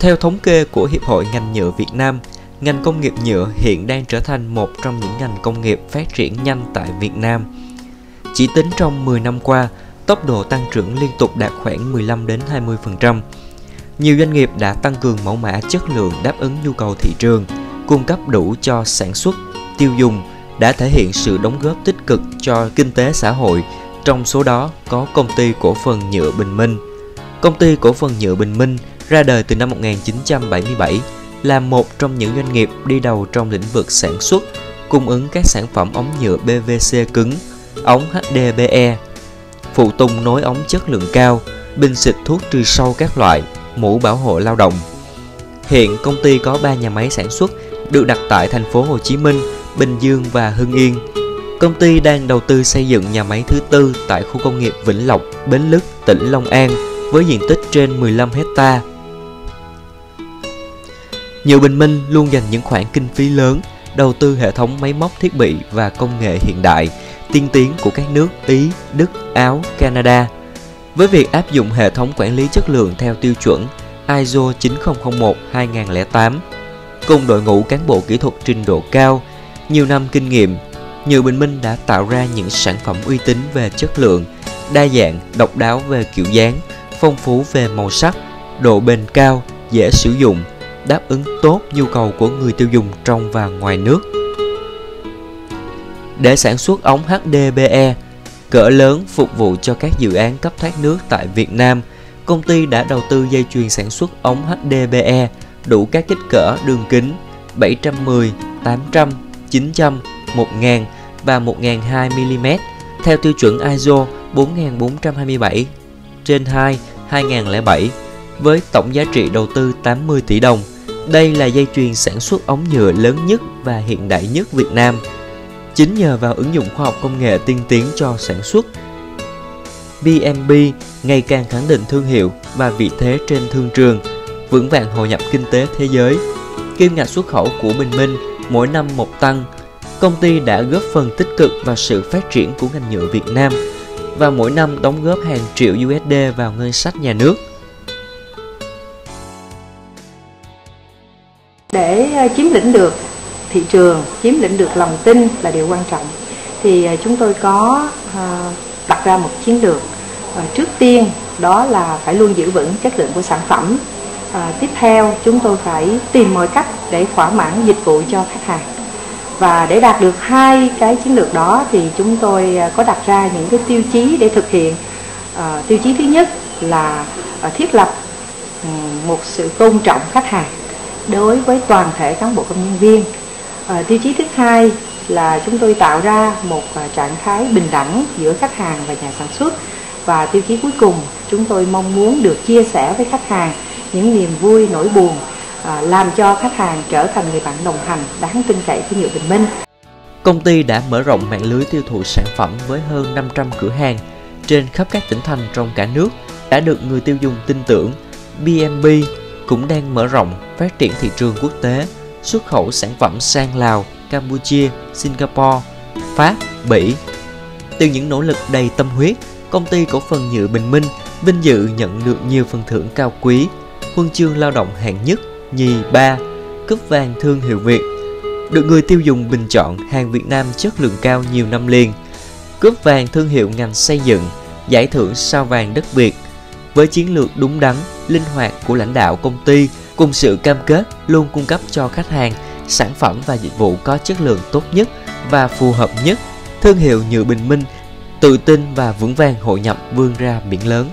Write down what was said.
Theo thống kê của Hiệp hội ngành nhựa Việt Nam, ngành công nghiệp nhựa hiện đang trở thành một trong những ngành công nghiệp phát triển nhanh tại Việt Nam. Chỉ tính trong 10 năm qua, tốc độ tăng trưởng liên tục đạt khoảng 15 đến 20%. Nhiều doanh nghiệp đã tăng cường mẫu mã chất lượng đáp ứng nhu cầu thị trường, cung cấp đủ cho sản xuất, tiêu dùng, đã thể hiện sự đóng góp tích cực cho kinh tế xã hội. Trong số đó có công ty cổ phần nhựa Bình Minh. Công ty cổ phần nhựa Bình Minh ra đời từ năm 1977 là một trong những doanh nghiệp đi đầu trong lĩnh vực sản xuất, cung ứng các sản phẩm ống nhựa PVC cứng, ống HDPE, phụ tùng nối ống chất lượng cao, bình xịt thuốc trừ sâu các loại, mũ bảo hộ lao động. Hiện công ty có 3 nhà máy sản xuất được đặt tại thành phố Hồ Chí Minh, Bình Dương và Hưng Yên. Công ty đang đầu tư xây dựng nhà máy thứ tư tại khu công nghiệp Vĩnh Lộc, Bến Lức, tỉnh Long An với diện tích trên 15 hecta. Nhiều Bình Minh luôn dành những khoản kinh phí lớn đầu tư hệ thống máy móc thiết bị và công nghệ hiện đại tiên tiến của các nước Ý, Đức, Áo, Canada. Với việc áp dụng hệ thống quản lý chất lượng theo tiêu chuẩn ISO 9001-2008, cùng đội ngũ cán bộ kỹ thuật trình độ cao, nhiều năm kinh nghiệm, nhiều Bình Minh đã tạo ra những sản phẩm uy tín về chất lượng, đa dạng, độc đáo về kiểu dáng, phong phú về màu sắc, độ bền cao, dễ sử dụng, đáp ứng tốt nhu cầu của người tiêu dùng trong và ngoài nước. Để sản xuất ống HDPE cỡ lớn phục vụ cho các dự án cấp thoát nước tại Việt Nam, công ty đã đầu tư dây chuyền sản xuất ống HDPE đủ các kích cỡ đường kính 710, 800, 900, 1000 và 1002 mm theo tiêu chuẩn ISO 4427 trên 2 2007 với tổng giá trị đầu tư 80 tỷ đồng. Đây là dây chuyền sản xuất ống nhựa lớn nhất và hiện đại nhất Việt Nam. Chính nhờ vào ứng dụng khoa học công nghệ tiên tiến cho sản xuất, BMB ngày càng khẳng định thương hiệu và vị thế trên thương trường, vững vàng hội nhập kinh tế thế giới. Kim ngạch xuất khẩu của Bình Minh mỗi năm một tăng, công ty đã góp phần tích cực vào sự phát triển của ngành nhựa Việt Nam và mỗi năm đóng góp hàng triệu USD vào ngân sách nhà nước. Để ờ, chiếm lĩnh được thị trường, chiếm lĩnh được lòng tin là điều quan trọng. Thì ờ, chúng tôi có ờ, đặt ra một chiến lược. Trước tiên đó là phải luôn giữ vững chất lượng của sản phẩm. Tiếp theo chúng tôi phải tìm mọi cách để thỏa mãn dịch vụ cho khách hàng. Và để đạt được hai cái chiến lược đó thì chúng tôi có đặt ra những cái tiêu chí để thực hiện. Tiêu chí thứ nhất là thiết lập một sự tôn trọng khách hàng đối với toàn thể cán bộ công nhân viên. À, tiêu chí thứ hai là chúng tôi tạo ra một ờ, trạng thái bình đẳng giữa khách hàng và nhà sản xuất. Và tiêu chí cuối cùng chúng tôi mong muốn được chia sẻ với khách hàng những niềm vui nỗi buồn à, làm cho khách hàng trở thành người bạn đồng hành đáng tin cậy của nhựa bình minh. Công ty đã mở rộng mạng lưới tiêu thụ sản phẩm với hơn 500 cửa hàng trên khắp các tỉnh thành trong cả nước đã được người tiêu dùng tin tưởng. BNB cũng đang mở rộng phát triển thị trường quốc tế, xuất khẩu sản phẩm sang Lào, Campuchia, Singapore, Pháp, Bỉ. Từ những nỗ lực đầy tâm huyết, công ty cổ phần nhựa Bình Minh vinh dự nhận được nhiều phần thưởng cao quý, huân chương lao động hạng nhất, nhì, ba, cúp vàng thương hiệu Việt, được người tiêu dùng bình chọn hàng Việt Nam chất lượng cao nhiều năm liền, cúp vàng thương hiệu ngành xây dựng, giải thưởng sao vàng đất Việt – với chiến lược đúng đắn, linh hoạt của lãnh đạo công ty cùng sự cam kết luôn cung cấp cho khách hàng sản phẩm và dịch vụ có chất lượng tốt nhất và phù hợp nhất. Thương hiệu Nhựa Bình Minh tự tin và vững vàng hội nhập vươn ra biển lớn.